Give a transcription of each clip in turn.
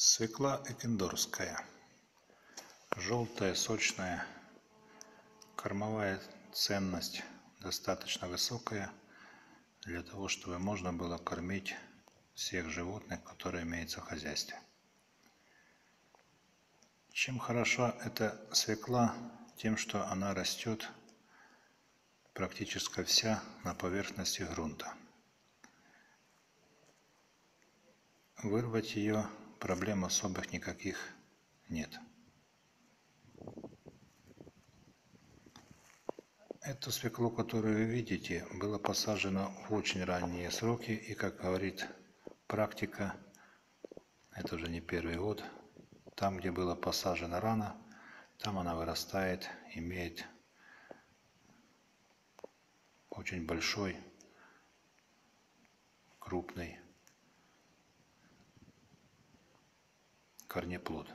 Свекла экендорская. Желтая, сочная. Кормовая ценность достаточно высокая для того, чтобы можно было кормить всех животных, которые имеются в хозяйстве. Чем хороша эта свекла? Тем, что она растет практически вся на поверхности грунта. Вырвать ее проблем особых никаких нет. Эту свеклу, которую вы видите, было посажено в очень ранние сроки, и, как говорит практика, это уже не первый год, там, где было посажено рано, там она вырастает, имеет очень большой, крупный корнеплод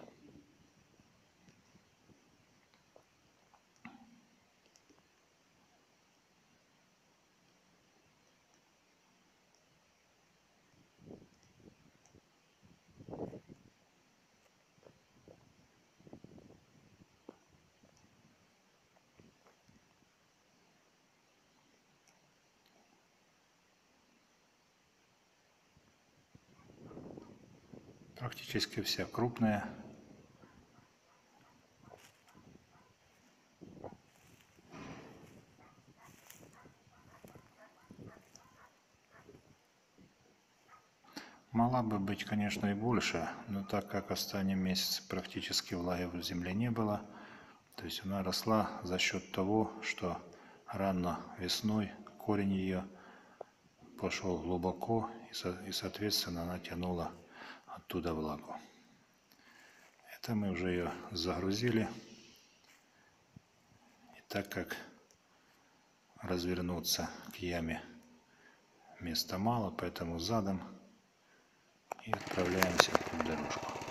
практически вся крупная. Мала бы быть, конечно, и больше, но так как останние месяцы практически влаги в земле не было, то есть она росла за счет того, что рано весной корень ее пошел глубоко и, соответственно, она тянула оттуда влагу. Это мы уже ее загрузили. И так как развернуться к яме места мало, поэтому задом и отправляемся в дорожку.